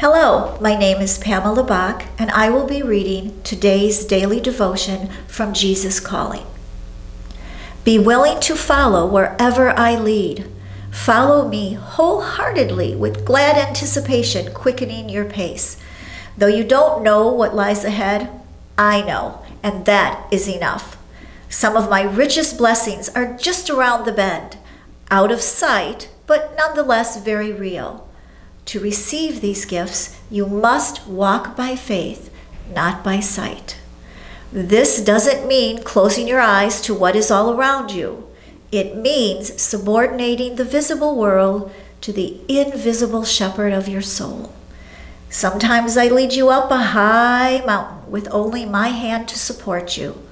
Hello, my name is Pamela Bach, and I will be reading today's daily devotion from Jesus Calling. Be willing to follow wherever I lead. Follow me wholeheartedly with glad anticipation, quickening your pace. Though you don't know what lies ahead, I know, and that is enough. Some of my richest blessings are just around the bend, out of sight, but nonetheless very real. To receive these gifts, you must walk by faith, not by sight. This doesn't mean closing your eyes to what is all around you. It means subordinating the visible world to the invisible shepherd of your soul. Sometimes I lead you up a high mountain with only my hand to support you.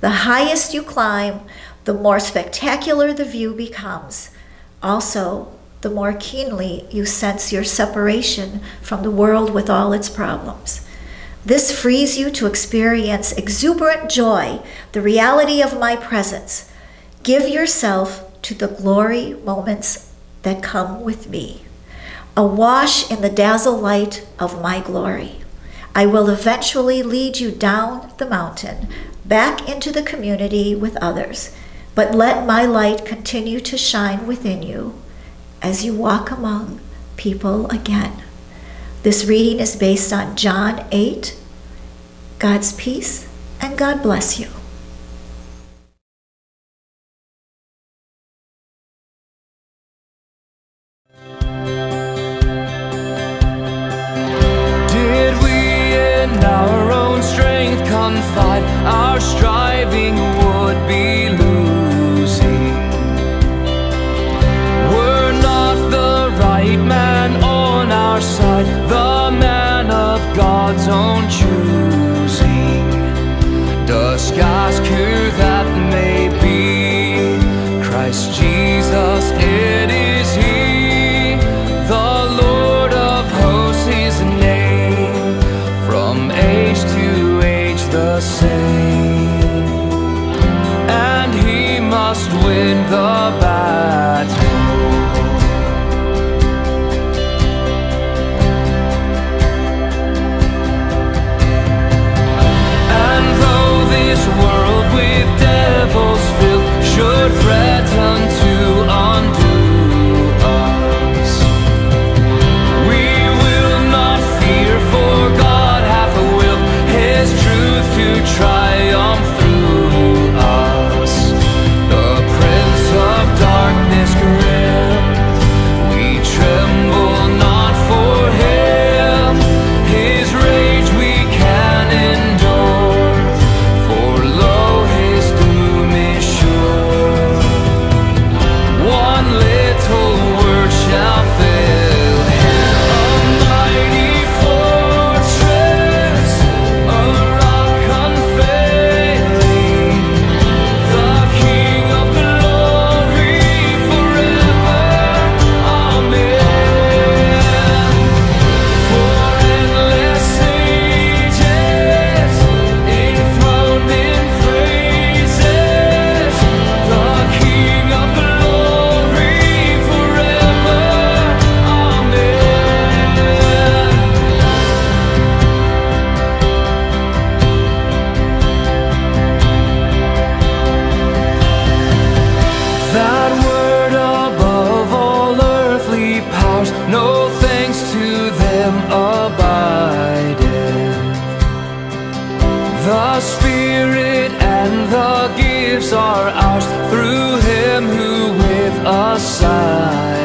The highest you climb, the more spectacular the view becomes. Also, the more keenly you sense your separation from the world with all its problems. This frees you to experience exuberant joy, the reality of my presence. Give yourself to the glory moments that come with me. Awash in the dazzle light of my glory. I will eventually lead you down the mountain, back into the community with others, but let my light continue to shine within you as you walk among people again. This reading is based on John 8. God's peace and God bless you. Christ Jesus, it is He, the Lord of hosts, His name, from age to age the same, and He must win the battle. The Spirit and the gifts are ours through Him who with us signed.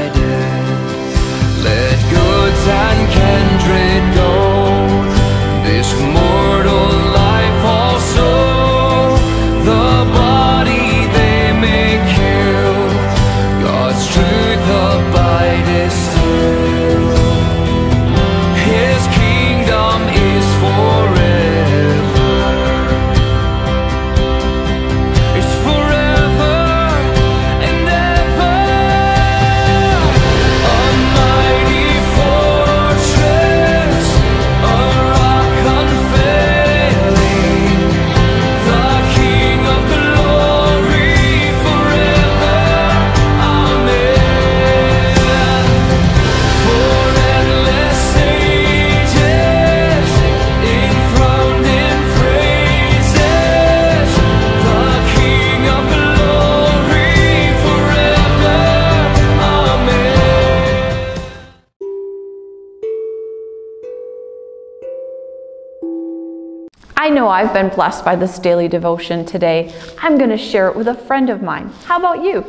I know I've been blessed by this daily devotion today. I'm going to share it with a friend of mine. How about you?